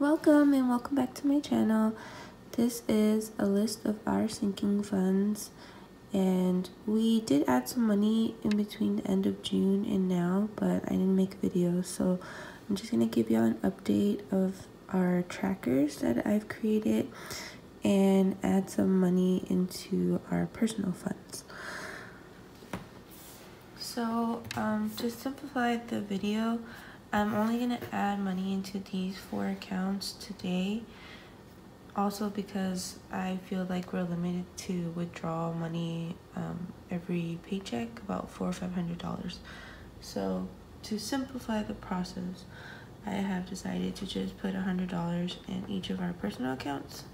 Welcome and welcome back to my channel. This is a list of our sinking funds and we did add some money in between the end of June and now but I didn't make a video so I'm just going to give y'all an update of our trackers that I've created and add some money into our personal funds. So um, to simplify the video, I'm only going to add money into these four accounts today. Also because I feel like we're limited to withdraw money um, every paycheck, about four or five hundred dollars. So to simplify the process, I have decided to just put a hundred dollars in each of our personal accounts.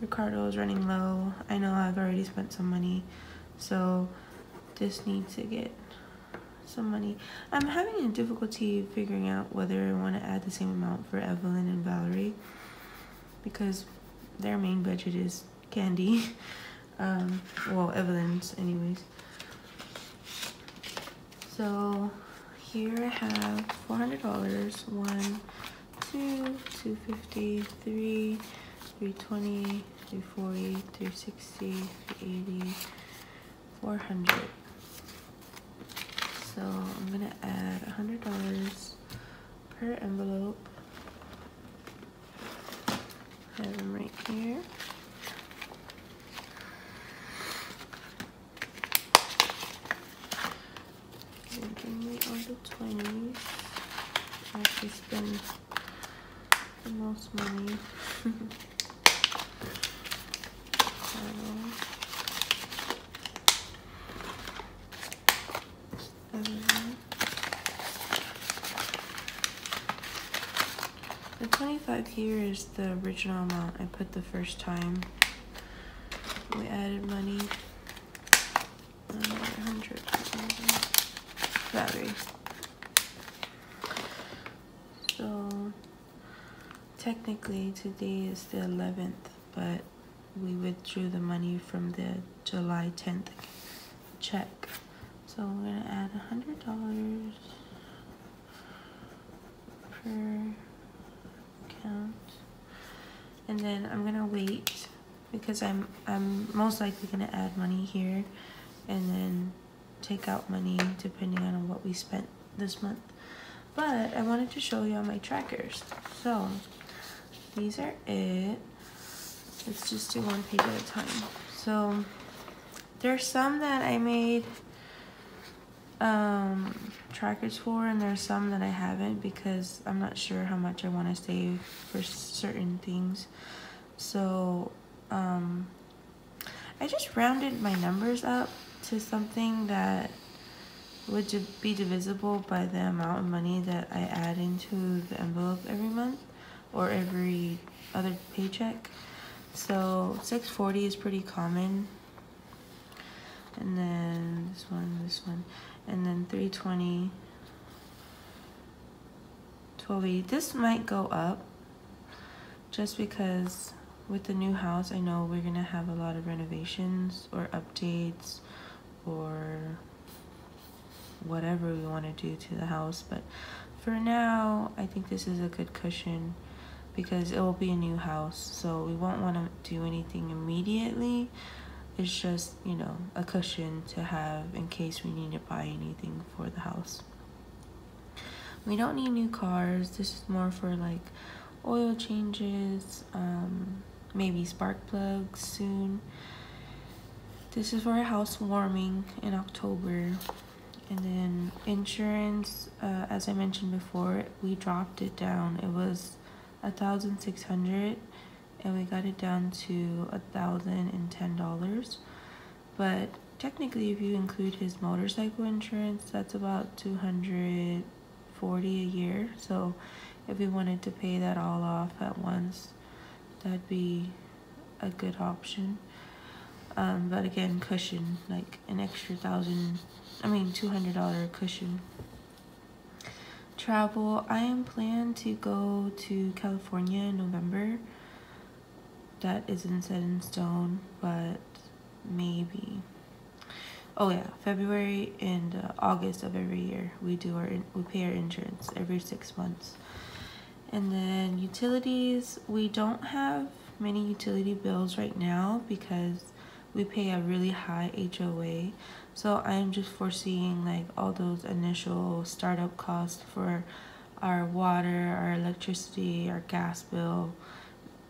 Ricardo is running low. I know I've already spent some money, so this needs to get some money. I'm having a difficulty figuring out whether I want to add the same amount for Evelyn and Valerie because their main budget is candy. Um, well, Evelyn's anyways. So here I have $400, one, two, 250, three, 320, 340, 360, 380, 400 so I'm gonna add hundred dollars per envelope. Have them right here and then we on the 20s I actually spend the most money so, The 25 here is the original amount I put the first time. We added money. 100 battery. So technically today is the 11th, but we withdrew the money from the July 10th check. So we're gonna add a hundred dollars per account, and then I'm gonna wait because I'm I'm most likely gonna add money here, and then take out money depending on what we spent this month. But I wanted to show you all my trackers. So these are it. Let's just do one page at a time. So there's some that I made um, trackers for and there's some that I haven't because I'm not sure how much I want to save for certain things. So um, I just rounded my numbers up to something that would be divisible by the amount of money that I add into the envelope every month or every other paycheck. So 640 is pretty common. And then this one, this one and then 320 1280 this might go up just because with the new house I know we're gonna have a lot of renovations or updates or whatever we want to do to the house but for now I think this is a good cushion because it will be a new house so we won't want to do anything immediately it's just, you know, a cushion to have in case we need to buy anything for the house. We don't need new cars. This is more for like oil changes, um, maybe spark plugs soon. This is for a housewarming in October. And then insurance, uh, as I mentioned before, we dropped it down. It was a thousand six hundred and we got it down to a thousand and ten dollars. But technically if you include his motorcycle insurance that's about 240 a year. So if we wanted to pay that all off at once that'd be a good option. Um, but again cushion like an extra thousand I mean $200 cushion. Travel I am planned to go to California in November that isn't set in stone, but maybe. Oh yeah, February and uh, August of every year we do our we pay our insurance every six months, And then utilities, we don't have many utility bills right now because we pay a really high HOA. So I'm just foreseeing like all those initial startup costs for our water, our electricity, our gas bill.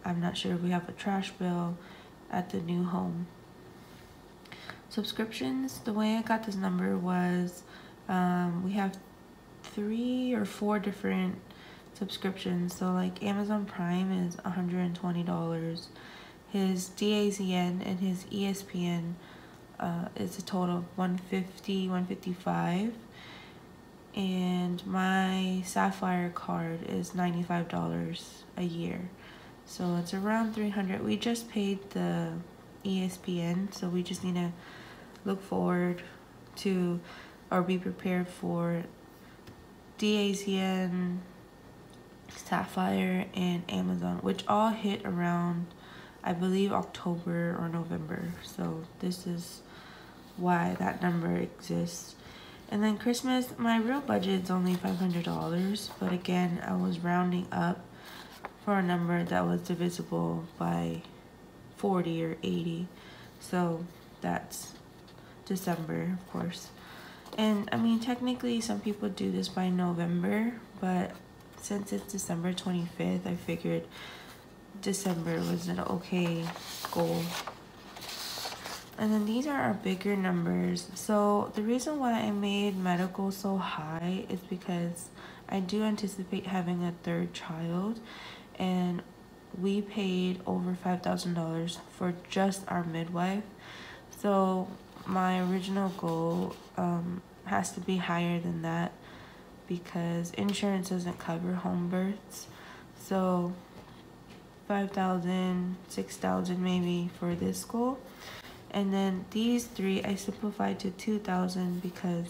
I'm not sure we have a trash bill at the new home. Subscriptions, the way I got this number was um, we have three or four different subscriptions. So like Amazon Prime is $120. His DAZN and his ESPN uh, is a total of 150 155 and my Sapphire card is $95 a year. So it's around 300. We just paid the ESPN, so we just need to look forward to or be prepared for DAZN, Sapphire, and Amazon, which all hit around, I believe, October or November. So this is why that number exists. And then Christmas, my real budget is only $500, but again, I was rounding up for a number that was divisible by 40 or 80. So that's December, of course. And I mean, technically, some people do this by November, but since it's December 25th, I figured December was an okay goal. And then these are our bigger numbers. So the reason why I made medical so high is because I do anticipate having a third child and we paid over $5,000 for just our midwife. So my original goal um, has to be higher than that because insurance doesn't cover home births. So 5,000, 6,000 maybe for this goal. And then these three I simplified to 2,000 because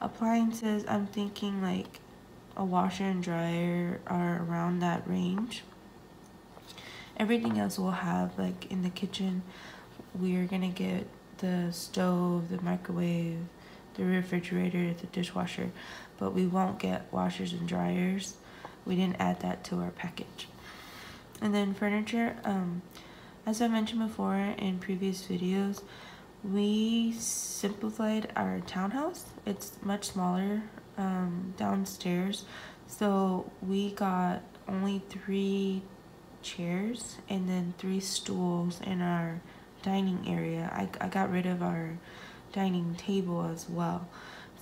appliances I'm thinking like a washer and dryer are around that range. Everything else we'll have like in the kitchen. We're gonna get the stove, the microwave, the refrigerator, the dishwasher, but we won't get washers and dryers. We didn't add that to our package. And then furniture, um, as I mentioned before in previous videos, we simplified our townhouse. It's much smaller um, downstairs. So we got only three chairs and then three stools in our dining area. I, I got rid of our dining table as well.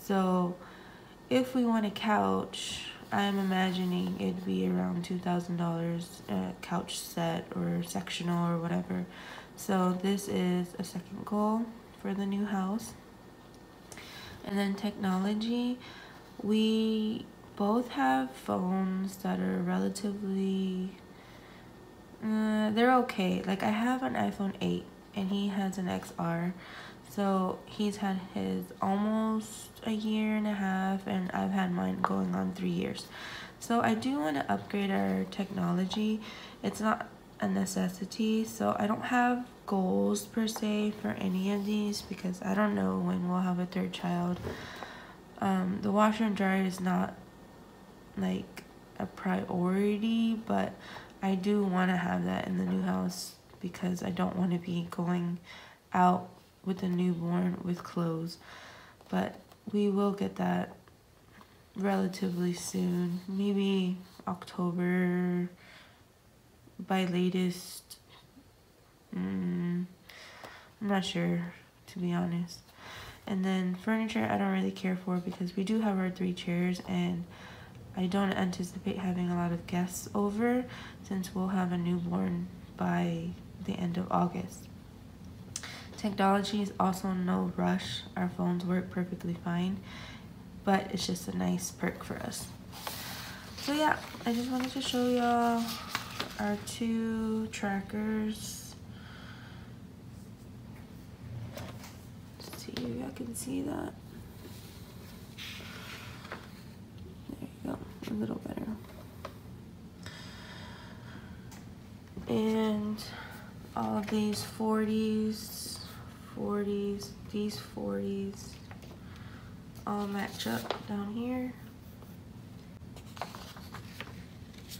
So if we want a couch, I'm imagining it'd be around $2,000 a uh, couch set or sectional or whatever. So this is a second goal for the new house. And then technology, we both have phones that are relatively, uh, they're okay. Like I have an iPhone 8 and he has an XR. So he's had his almost a year and a half and I've had mine going on three years. So I do want to upgrade our technology. It's not a necessity. So I don't have goals per se for any of these because I don't know when we'll have a third child. Um, the washer and dryer is not like a priority, but I do want to have that in the new house because I don't want to be going out with a newborn with clothes. But we will get that relatively soon. Maybe October by latest. Mm, I'm not sure, to be honest. And then furniture, I don't really care for because we do have our three chairs and I don't anticipate having a lot of guests over since we'll have a newborn by the end of August. Technology is also no rush. Our phones work perfectly fine, but it's just a nice perk for us. So yeah, I just wanted to show y'all our two trackers. Let's see if I can see that. There you go, a little better. And all of these 40s, 40s, these 40s all match up down here.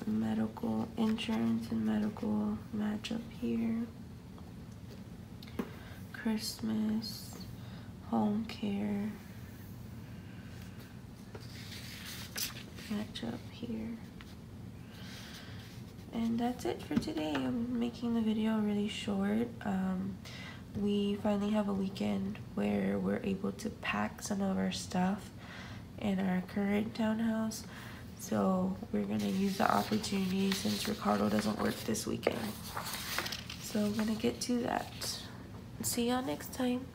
medical insurance and medical match up here. Christmas, home care, match up here. And that's it for today. I'm making the video really short. Um, we finally have a weekend where we're able to pack some of our stuff in our current townhouse. So we're gonna use the opportunity since Ricardo doesn't work this weekend. So I'm gonna get to that. See y'all next time.